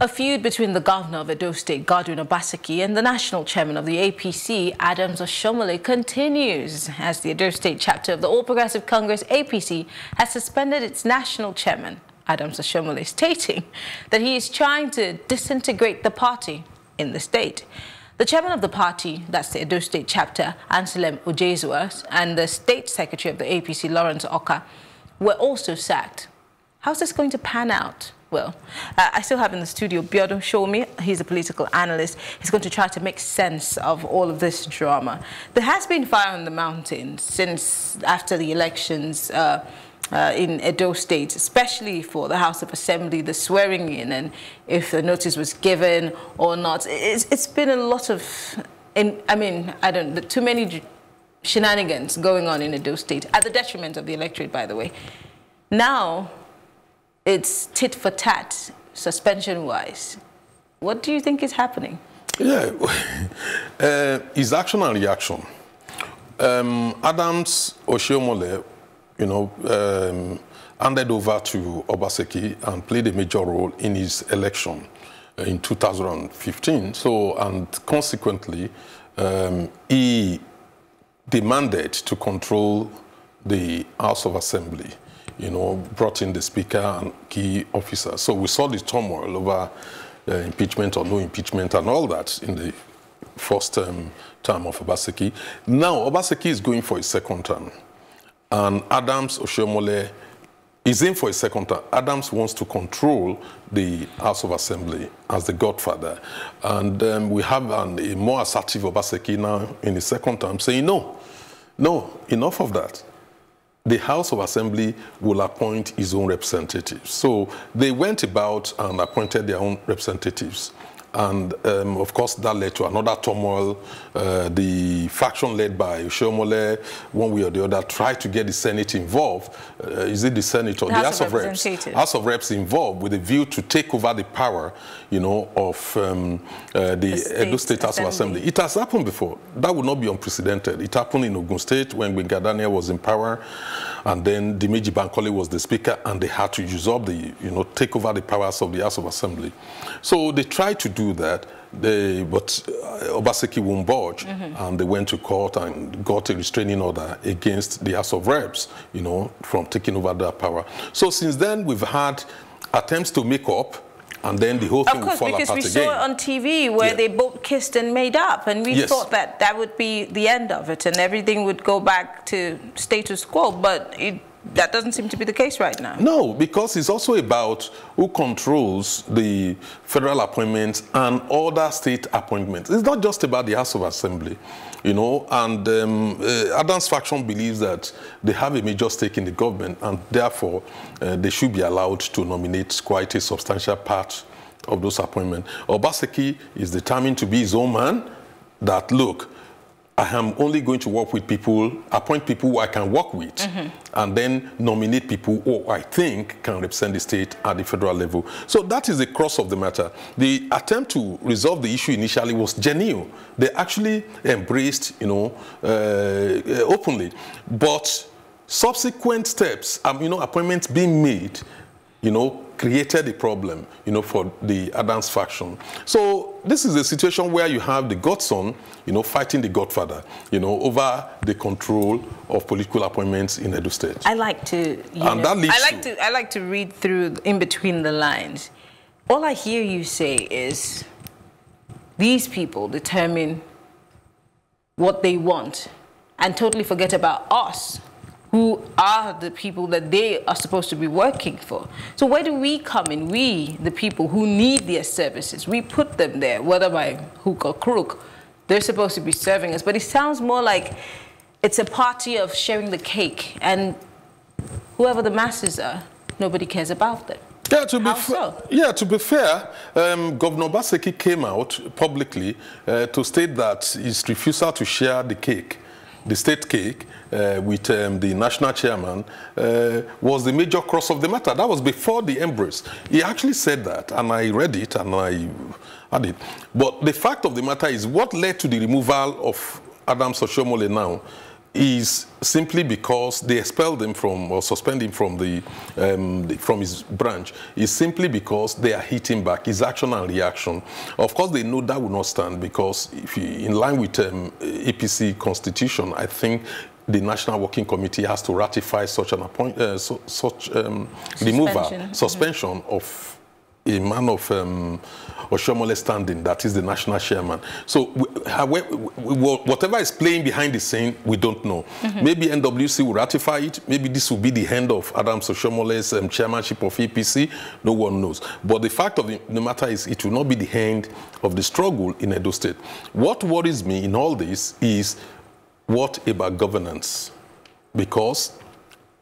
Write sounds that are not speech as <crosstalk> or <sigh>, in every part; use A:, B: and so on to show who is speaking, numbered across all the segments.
A: A feud between the governor of Edo State, Godwin Obaseki, and the national chairman of the APC, Adams Oshiomhole, continues as the Edo State chapter of the All Progressive Congress, APC, has suspended its national chairman, Adams Oshiomhole, stating that he is trying to disintegrate the party in the state. The chairman of the party, that's the Edo State chapter, Anselm Ojezua, and the state secretary of the APC, Lawrence Oka, were also sacked. How's this going to pan out? Well, uh, I still have in the studio Biodun Sowunmi. He's a political analyst. He's going to try to make sense of all of this drama. There has been fire on the mountain since after the elections uh, uh, in Edo State, especially for the House of Assembly, the swearing in, and if the notice was given or not. It's, it's been a lot of, in, I mean, I don't, too many shenanigans going on in Edo State, at the detriment of the electorate, by the way. Now, it's tit for tat, suspension wise. What do you think is happening?
B: Yeah, <laughs> uh, it's action and reaction. Um, Adams Oshiomhole, you know, um, handed over to Obaseki and played a major role in his election in 2015. So, and consequently, um, he demanded to control the House of Assembly you know, brought in the speaker and key officers. So we saw the turmoil over uh, impeachment or no impeachment and all that in the first um, term of Obaseki. Now, Obaseki is going for his second term. And Adams Oshiomhole is in for a second term. Adams wants to control the House of Assembly as the godfather. And um, we have an, a more assertive Obaseki now in his second term saying, no, no, enough of that the House of Assembly will appoint its own representatives. So they went about and appointed their own representatives. And um, of course, that led to another turmoil. Uh, the faction led by Oshiomhole, one way or the other, tried to get the Senate involved. Uh, is it the Senate or the,
A: the
B: House, of, Reps? House of Reps involved with a view to take over the power, you know, of um, uh, the, the Edo State House of Assembly. It has happened before. That would not be unprecedented. It happened in Ogun State when Gbenga Daniel was in power, and then Dimeji Bankole was the speaker, and they had to usurp the, you know, take over the powers of the House of Assembly. So they tried to do do that. They, but uh, Obaseki won't budge, mm -hmm. and they went to court and got a restraining order against the House of Reps, you know, from taking over that power. So since then, we've had attempts to make up, and then the whole thing
A: of course,
B: will fall
A: because
B: apart
A: we saw it on TV where yeah. they both kissed and made up, and we
B: yes.
A: thought that that would be the end of it, and everything would go back to status quo, but it that doesn't seem to be the case right now.
B: No, because it's also about who controls the federal appointments and other state appointments. It's not just about the House of Assembly, you know, and um, uh, Adams faction believes that they have a major stake in the government and therefore uh, they should be allowed to nominate quite a substantial part of those appointments. Obaseki is determined to be his own man that, look, I am only going to work with people, appoint people who I can work with, mm -hmm. and then nominate people who I think can represent the state at the federal level. So that is the cross of the matter. The attempt to resolve the issue initially was genuine. They actually embraced, you know, uh, openly. But subsequent steps, um, you know, appointments being made, you know, created a problem, you know, for the Adams faction. So this is a situation where you have the godson, you know, fighting the godfather, you know, over the control of political appointments in Edo State.
A: I like to, and know, that leads I like to, to, I like to read through in between the lines. All I hear you say is, these people determine what they want and totally forget about us who are the people that they are supposed to be working for. So where do we come in? We, the people who need their services, we put them there, whether by hook or crook. They're supposed to be serving us. But it sounds more like it's a party of sharing the cake and whoever the masses are, nobody cares about them.
B: Yeah, to be so? Yeah, to be fair, um, Governor Obaseki came out publicly uh, to state that his refusal to share the cake the state cake uh, with um, the national chairman uh, was the major cross of the matter. That was before the embrace. He actually said that, and I read it and I had it. But the fact of the matter is what led to the removal of Adams Oshiomhole now is simply because they expelled him from or suspend him from the, um, the, from his branch is simply because they are hitting back his action and reaction of course they know that will not stand because if you, in line with um, apc constitution i think the National Working Committee has to ratify such an appoint, uh, so, such um, removal, mm-hmm. suspension mm -hmm. of a man of um, Oshiomhole standing, that is the national chairman. So whatever is playing behind the scene, we don't know. Mm -hmm. Maybe NWC will ratify it. Maybe this will be the end of Adams Oshiomhole's um, chairmanship of APC. No one knows. But the fact of the, the matter is it will not be the end of the struggle in Edo State. What worries me in all this is what about governance? Because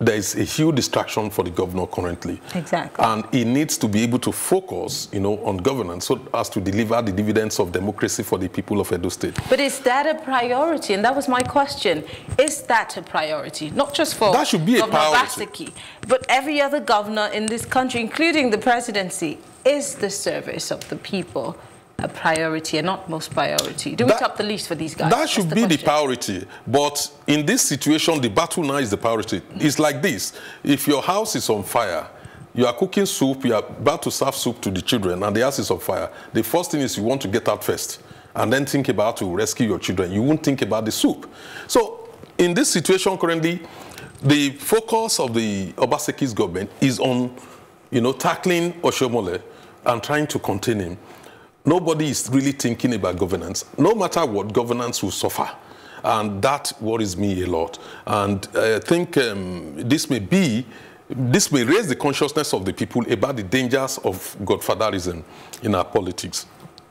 B: there is a huge distraction for the governor currently.
A: Exactly.
B: And he needs to be able to focus, you know, on governance so as to deliver the dividends of democracy for the people of Edo State.
A: But is that a priority? And that was my question. Is that a priority? Not just for
B: that should be
A: Governor
B: a priority.
A: Obaseki, but every other governor in this country, including the presidency, is the service of the people a priority and not most priority? Do we top the list for these guys?
B: That should the be question. the priority. But in this situation, the battle now is the priority. It's like this. If your house is on fire, you are cooking soup, you are about to serve soup to the children, and the house is on fire. The first thing is you want to get out first, and then think about to rescue your children. You won't think about the soup. So in this situation currently, the focus of the Obaseki's government is on, you know, tackling Oshiomhole and trying to contain him nobody is really thinking about governance. No matter what, governance will suffer. And that worries me a lot. And I think um, this may be, this may raise the consciousness of the people about the dangers of godfatherism in our politics.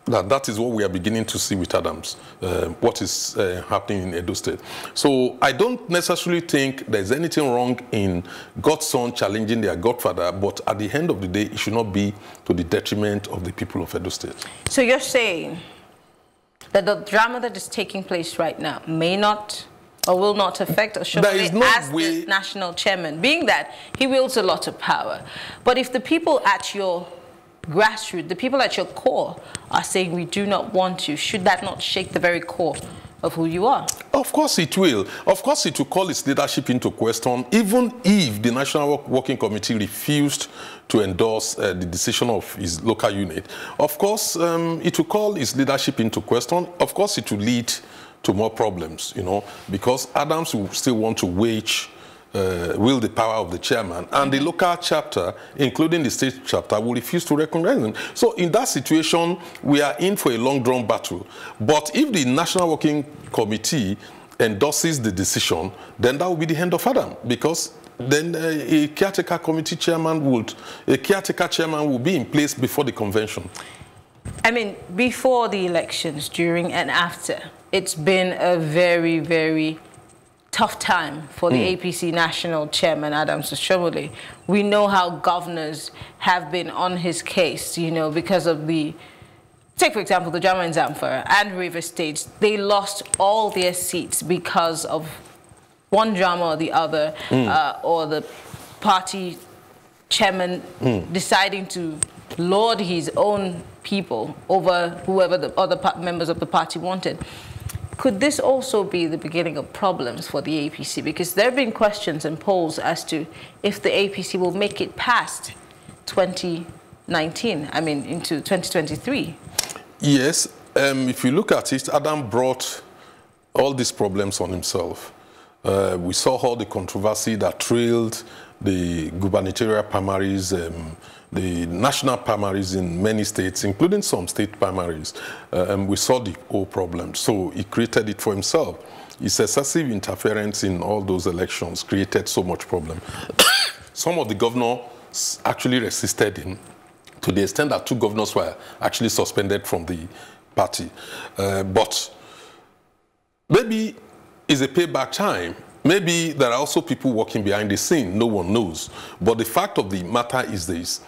B: That, that is what we are beginning to see with Adams, uh, what is uh, happening in Edo State. So I don't necessarily think there's anything wrong in God's son challenging their godfather, but at the end of the day, it should not be to the detriment of the people of Edo State.
A: So you're saying that the drama that is taking place right now may not or will not affect Oshiomhole
B: no
A: as
B: way.
A: the national chairman, being that he wields a lot of power. But if the people at your grassroots, the people at your core are saying we do not want you, should that not shake the very core of who you are?
B: Of course it will. Of course it will call its leadership into question, even if the National Working Committee refused to endorse uh, the decision of his local unit. Of course, um, it will call its leadership into question. Of course, it will lead to more problems, you know, because Adams will still want to wage uh, will the power of the chairman, and the local chapter, including the state chapter, will refuse to recognize them. So in that situation, we are in for a long-drawn battle. But if the National Working Committee endorses the decision, then that will be the end of Adam, because then uh, a caretaker committee chairman would, a caretaker chairman will be in place before the convention.
A: I mean, before the elections, during and after, it's been a very, very tough time for the mm. APC national chairman, Adams Oshiomhole. We know how governors have been on his case, you know, because of the, take for example, the German Zamfara and River States. They lost all their seats because of one drama or the other, mm. uh, or the party chairman mm. deciding to lord his own people over whoever the other members of the party wanted. Could this also be the beginning of problems for the APC? Because there have been questions and polls as to if the APC will make it past 2019, I mean, into 2023.
B: Yes. Um, if you look at it, Adam brought all these problems on himself. Uh, we saw all the controversy that trailed the gubernatorial primaries, um, the national primaries in many states, including some state primaries, uh, and we saw the whole problem. So he created it for himself. His excessive interference in all those elections created so much problem. <coughs> some of the governors actually resisted him to the extent that two governors were actually suspended from the party. Uh, but maybe it's a payback time Maybe there are also people working behind the scene, no one knows. But the fact of the matter is this,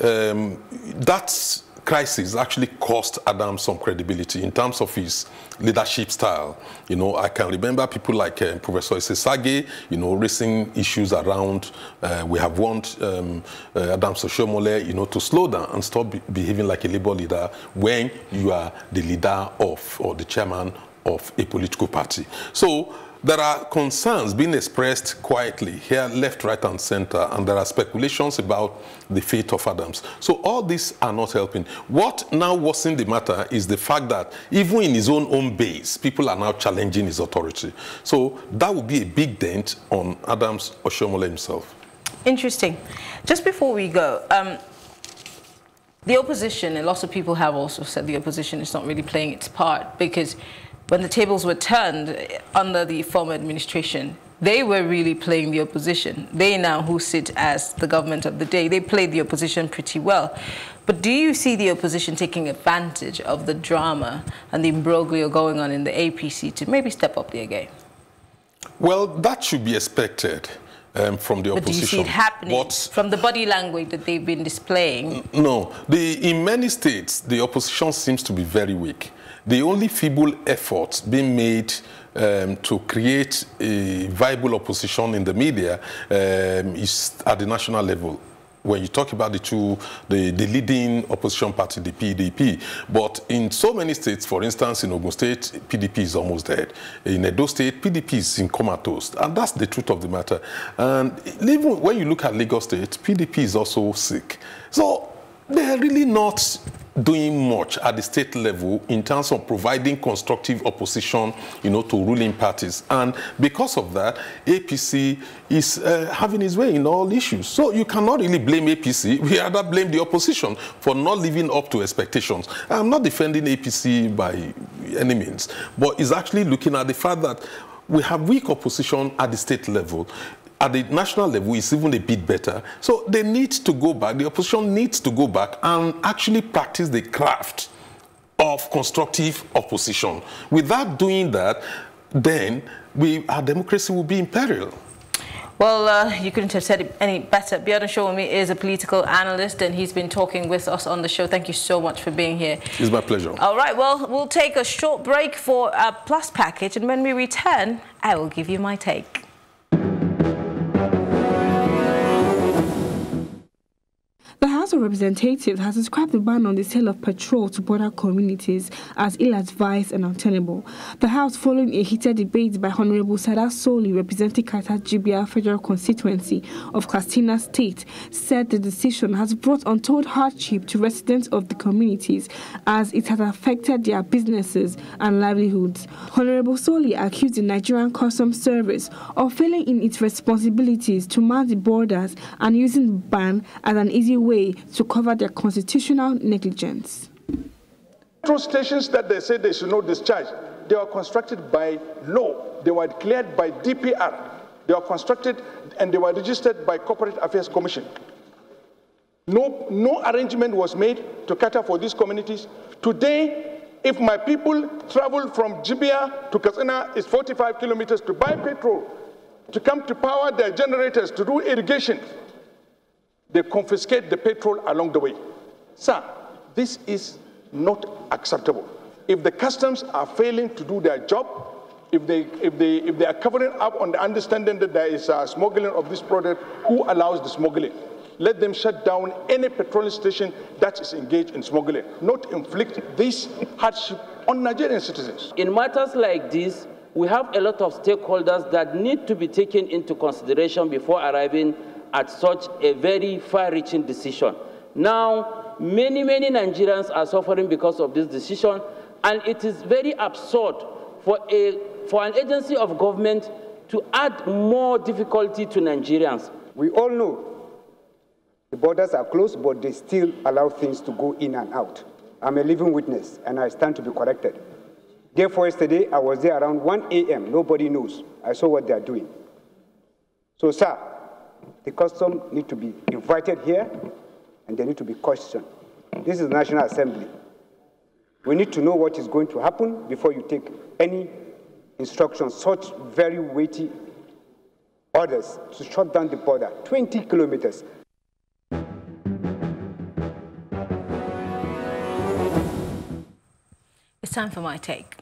B: um, that crisis actually cost Adam some credibility in terms of his leadership style. You know, I can remember people like uh, Professor Itse Sagay, you know, raising issues around, uh, we have want um, uh, Adam Oshiomhole, you know, to slow down and stop be behaving like a labor leader when you are the leader of, or the chairman of a political party. So, there are concerns being expressed quietly here, left, right, and center, and there are speculations about the fate of Adams. So all these are not helping. What now worsens the matter is the fact that even in his own home base, people are now challenging his authority. So that would be a big dent on Adams Oshiomhole himself.
A: Interesting. Just before we go, um, the opposition, and lots of people have also said the opposition is not really playing its part because when the tables were turned under the former administration, they were really playing the opposition. They now who sit as the government of the day, they played the opposition pretty well. But do you see the opposition taking advantage of the drama and the imbroglio going on in the APC to maybe step up their game?
B: Well, that should be expected. Um, from the opposition.
A: but do you see it happening
B: but,
A: from the body language that they've been displaying?
B: No. The, in many states, the opposition seems to be very weak. The only feeble efforts being made um, to create a viable opposition in the media um, is at the national level when you talk about the two, the, the leading opposition party, the PDP. But in so many states, for instance, in Ogun State, PDP is almost dead. In Edo State, PDP is in comatose. And that's the truth of the matter. And even when you look at Lagos State, PDP is also sick. So they're really not doing much at the state level in terms of providing constructive opposition, you know, to ruling parties. And because of that, APC is uh, having its way in all issues. So you cannot really blame APC. We rather blame the opposition for not living up to expectations. I'm not defending APC by any means, but it's actually looking at the fact that we have weak opposition at the state level at the national level is even a bit better. So they need to go back, the opposition needs to go back and actually practice the craft of constructive opposition. Without doing that, then we, our democracy will be in peril.
A: Well, uh, you couldn't have said it any better. Biodun Sowunmi is a political analyst and he's been talking with us on the show. Thank you so much for being here.
B: It's my pleasure.
A: All right, well, we'll take a short break for a plus package and when we return, I will give you my take.
C: House of Representatives has described the ban on the sale of petrol to border communities as ill-advised and untenable. The House, following a heated debate by Honorable Sada Soli, representing Kaita Jibia Federal Constituency of Katsina State, said the decision has brought untold hardship to residents of the communities as it has affected their businesses and livelihoods. Honorable Soli accused the Nigerian Customs Service of failing in its responsibilities to man the borders and using the ban as an easy way to cover their constitutional negligence.
D: Petrol stations that they say they should not discharge, they were constructed by law. They were declared by DPR. They were constructed and they were registered by Corporate Affairs Commission. No, no arrangement was made to cater for these communities. Today, if my people travel from Jibia to Katsina, it's 45 kilometers to buy petrol, to come to power their generators, to do irrigation, they confiscate the petrol along the way. Sir, this is not acceptable. If the customs are failing to do their job, if they, if they, if they are covering up on the understanding that there is a smuggling of this product, who allows the smuggling? Let them shut down any petrol station that is engaged in smuggling, not inflict this hardship on Nigerian citizens.
E: In matters like this, we have a lot of stakeholders that need to be taken into consideration before arriving at such a very far-reaching decision. Now, many, many Nigerians are suffering because of this decision, and it is very absurd for, a, for an agency of government to add more difficulty to Nigerians.
F: We all know the borders are closed, but they still allow things to go in and out. I'm a living witness, and I stand to be corrected. Therefore, yesterday, I was there around 1 a.m. Nobody knows. I saw what they are doing. So, sir, the custom need to be invited here and they need to be questioned. This is the National Assembly. We need to know what is going to happen before you take any instructions, such very weighty orders to shut down the border, 20 kilometers.
A: It's time for my take.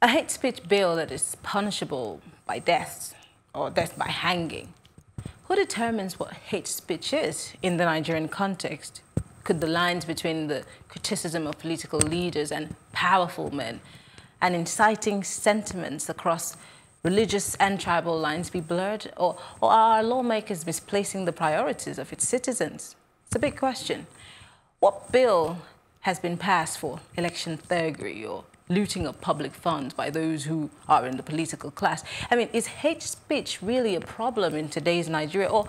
A: A hate speech bill that is punishable by death or death by hanging who determines what hate speech is in the Nigerian context? Could the lines between the criticism of political leaders and powerful men and inciting sentiments across religious and tribal lines be blurred? Or, or are our lawmakers misplacing the priorities of its citizens? It's a big question. What bill has been passed for election thuggery or looting of public funds by those who are in the political class? I mean, is hate speech really a problem in today's Nigeria, or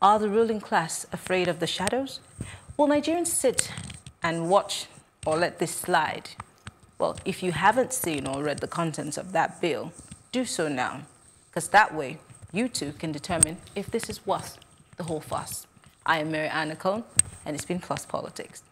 A: are the ruling class afraid of the shadows? Will Nigerians sit and watch or let this slide? Well, if you haven't seen or read the contents of that bill, do so now, because that way you too can determine if this is worth the whole fuss. I am Maryann Okon, and it's been Plus Politics.